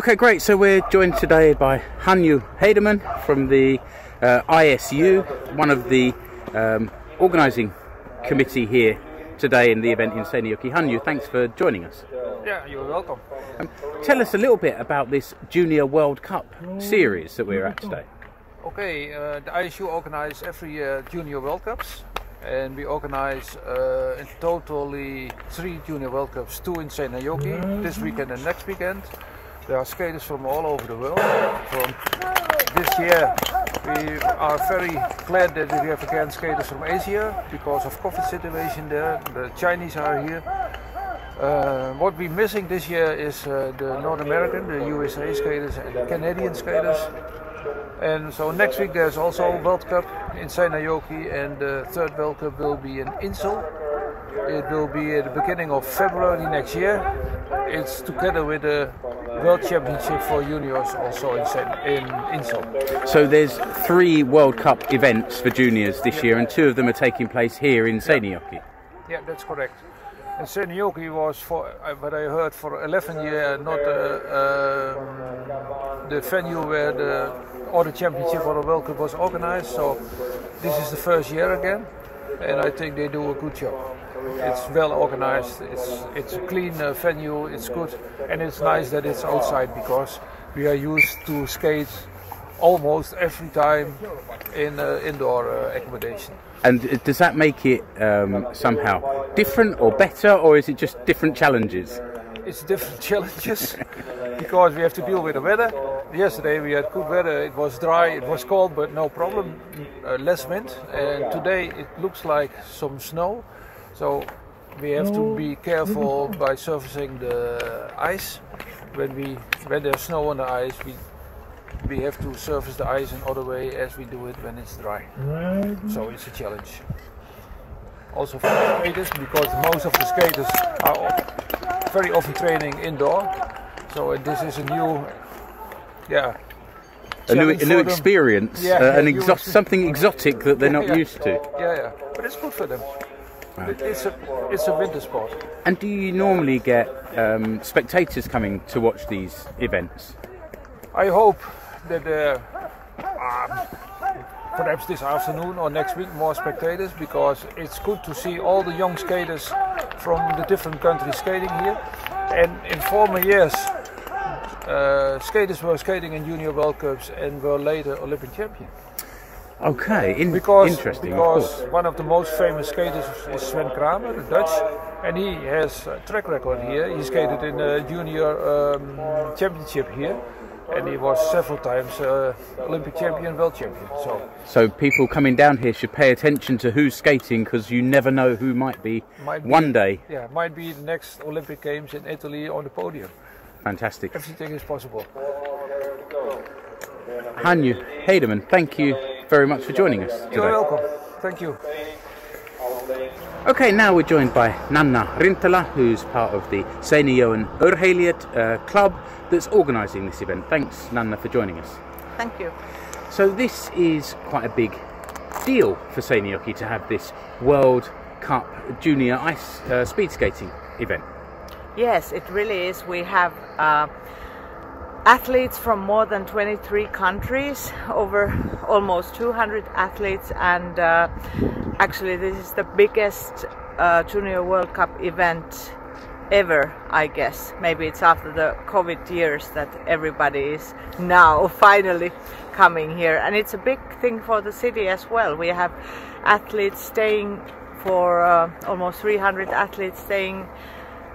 Okay, great. So we're joined today by Hannu Heidemann from the uh, ISU, one of the um, organising committee here today in the event in Seinäjoki. Hannu, thanks for joining us. Yeah, you're welcome. Um, tell us a little bit about this Junior World Cup series that we're at today. Okay, uh, the ISU organize every year Junior World Cups, and we organize uh, in totally three Junior World Cups, two in Seinäjoki this weekend and next weekend. There are skaters from all over the world. From this year, we are very glad that we have again skaters from Asia because of COVID situation there. The Chinese are here. Uh, what we're missing this year is uh, the North American, the USA skaters, and the Canadian skaters. And so next week there's also World Cup in Seinäjoki, and the third World Cup will be in Inzell. It will be at the beginning of February next year. It's together with the World Championship for juniors also in, in Inzell. So there's three World Cup events for juniors this year, and two of them are taking place here in Seinäjoki. Yeah, that's correct. And Seinäjoki was, for uh, what I heard, for 11 years not uh, um, the venue where the other championship or the World Cup was organized. So this is the first year again, and I think they do a good job. It's well organized. It's it's a clean uh, venue. It's good, and it's nice that it's outside because we are used to skate almost every time in uh, indoor uh, accommodation. And does that make it um, somehow different or better, or is it just different challenges? It's different challenges because we have to deal with the weather. Yesterday we had good weather. It was dry. It was cold, but no problem. Uh, less wind. And today it looks like some snow. So we have to be careful by surfacing the ice. When we when there's snow on the ice, we we have to surface the ice in other way as we do it when it's dry. So it's a challenge. Also for the skaters because most of the skaters are very often training indoor. So uh, this is a new, yeah. A new, a new experience, Yeah, uh, yeah, an new exo- something exotic that they're not Yeah, used to. Yeah, yeah. But it's good for them. It- It's a it's a winter sport. And do you normally get um, spectators coming to watch these events? I hope that uh, um, perhaps this afternoon or next week more spectators because it's good to see all the young skaters from the different countries skating here. And in former years, uh, skaters were skating in Junior World Cups and were later Olympic champion. Okay, in- Because, interesting. of because course. one of the most famous skaters is Sven Kramer, the Dutch, and he has a track record here. He skated in the junior um, championship here, and he was several times uh, Olympic champion, world champion. So So people coming down here should pay attention to who's skating because you never know who might be Might be. one day. yeah, might be the next Olympic Games in Italy on the podium. Fantastic. Everything is possible. Hannu Heidemann, thank you very much for joining us today. You're welcome. Thank you. Okay, now we're joined by Nanna Rintala, who's part of the Seinäjoen Urheilijat uh, club that's organising this event. Thanks, Nanna, for joining us. Thank you. So this is quite a big deal for Seinäjoki to have this World Cup Junior Ice uh, Speed Skating event. Yes, it really is. We have uh, athletes from more than 23 countries, over almost 200 athletes, and uh, actually, this is the biggest uh, Junior World Cup event ever, I guess. Maybe it's after the COVID years that everybody is now finally coming here, and it's a big thing for the city as well. We have athletes staying for uh, almost 300 athletes staying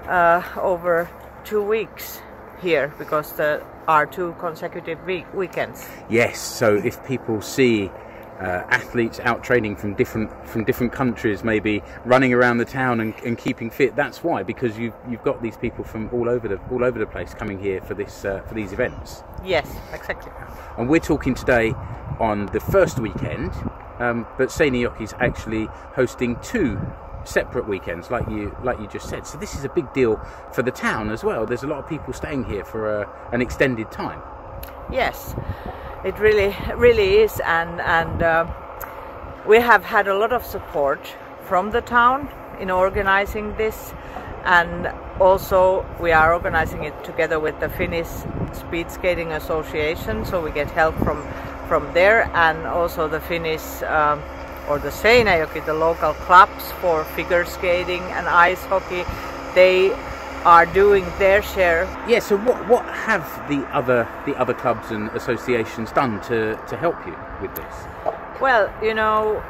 uh, over two weeks here because there are two consecutive week- weekends. Yes, so if people see uh, athletes out training from different from different countries, maybe running around the town and, and keeping fit, that's why because you've you've got these people from all over the all over the place coming here for this uh, for these events. Yes, exactly. And we're talking today on the first weekend, um, but is actually hosting two separate weekends, like you like you just said. So this is a big deal for the town as well. There's a lot of people staying here for uh, an extended time. Yes, it really, really is, and and uh, we have had a lot of support from the town in organizing this, and also we are organizing it together with the Finnish Speed Skating Association, so we get help from from there, and also the Finnish um, or the Seinäjoki, the local clubs for figure skating and ice hockey. They are doing their share. Yeah. So what what have the other the other clubs and associations done to to help you with this? Well, you know,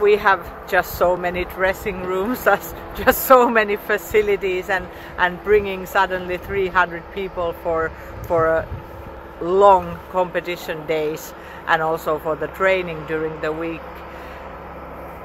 we have just so many dressing rooms, just so many facilities, and and bringing suddenly 300 people for for a long competition days, and also for the training during the week.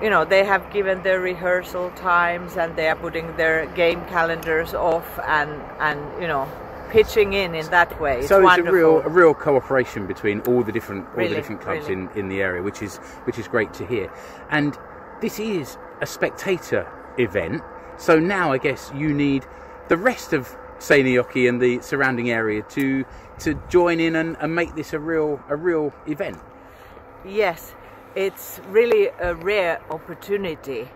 You know, they have given their rehearsal times, and they are putting their game calendars off, and and you know pitching in in that way. It's so it's wonderful. a real a real cooperation between all the different all Really, the different clubs really. in, in the area, which is which is great to hear. And this is a spectator event, so now I guess you need the rest of Seinäjoki and the surrounding area to to join in and, and make this a real a real event. Yes, it's really a rare opportunity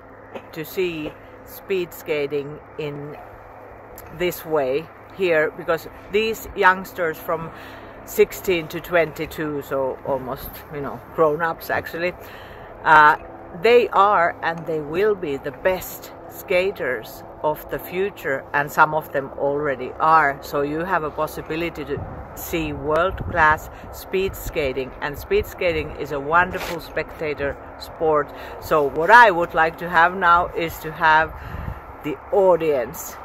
to see speed skating in this way here because these youngsters from 16 to 22, so almost, you know, grown ups actually, uh, they are and they will be the best skaters of the future, and some of them already are. So you have a possibility to see world class speed skating, and speed skating is a wonderful spectator sport. So, what I would like to have now is to have the audience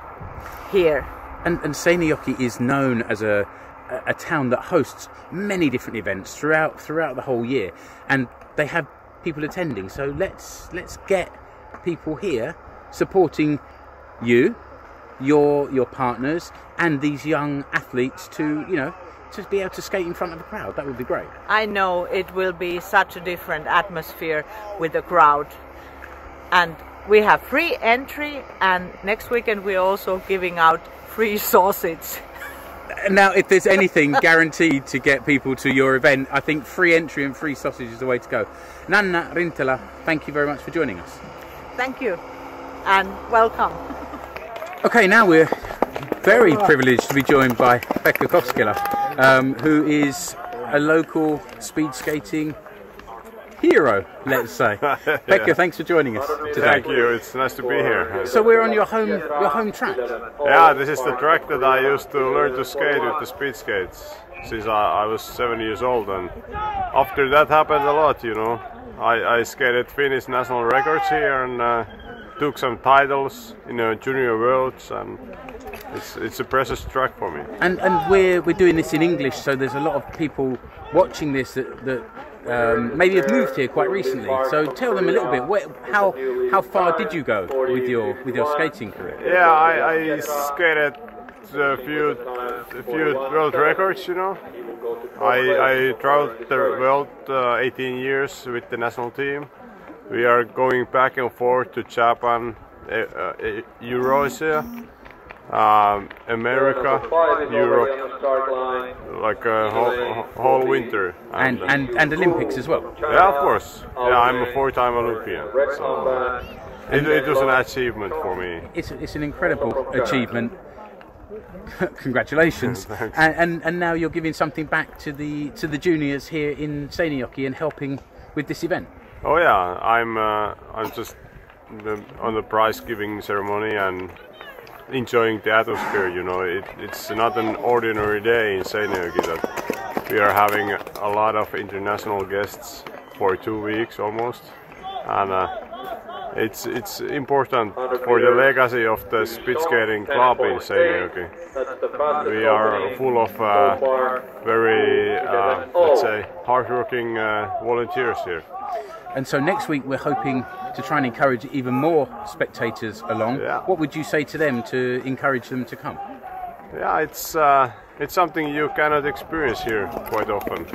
here And, and Seinäjoki is known as a, a town that hosts many different events throughout throughout the whole year, and they have people attending. So let's let's get people here supporting you, your your partners, and these young athletes to you know to be able to skate in front of a crowd. That would be great. I know it will be such a different atmosphere with the crowd. And we have free entry, and next weekend we're also giving out free sausage. Now, if there's anything guaranteed to get people to your event, I think free entry and free sausage is the way to go. Nanna Rintala, thank you very much for joining us. Thank you and welcome. Okay, now we're very privileged to be joined by Pekka Koskela, um, who is a local speed skating hero, let's say. Pekka, thanks for joining us today. Thank you. It's nice to be here. So we're on your home your home track. Yeah, this is the track that I used to learn to skate with the speed skates since I, I was seven years old, and after that happened a lot. You know, I, I skated Finnish national records here and uh, took some titles in the junior worlds, and it's it's a precious track for me. And and we're we're doing this in English, so there's a lot of people watching this that, that um, maybe have moved here quite recently. So tell them a little bit. Where, how how far did you go with your with your skating career? Yeah, I, I skated a few a few world records. You know, I I traveled the world uh, 18 years with the national team. We are going back and forth to Japan, uh, uh, Eurasia, um, America, Europe, like a whole, whole winter. And and and Olympics as well. yeah, of course. Yeah, I'm a four-time Olympian. So it, it was an achievement for me. It's it's an incredible achievement. Congratulations! and, and and now you're giving something back to the to the juniors here in Seinäjoki and helping with this event. Oh yeah, I'm uh, I'm just the, on the prize giving ceremony and enjoying the atmosphere. You know, it, it's not an ordinary day in Seinäjoki that we are having a lot of international guests for two weeks almost, and uh, it's it's important for the legacy of the speed skating club in Seinäjoki. We are full of uh, very uh, let's say hardworking uh, volunteers here. And so next week we're hoping to try and encourage even more spectators along. Yeah. What would you say to them to encourage them to come? Yeah, it's uh, it's something you cannot experience here quite often.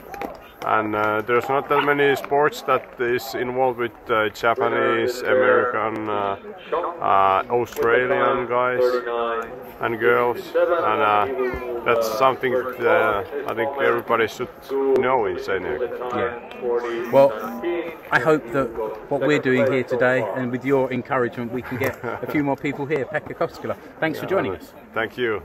And uh, there's not that many sports that is involved with uh, Japanese, American, uh, uh, Australian guys and girls, and uh, that's something that uh, I think everybody should know in Seinäjoki. Yeah. Well, I hope that what we're doing here today, and with your encouragement, we can get a few more people here. Pekka Koskela, thanks for joining us. Thank you.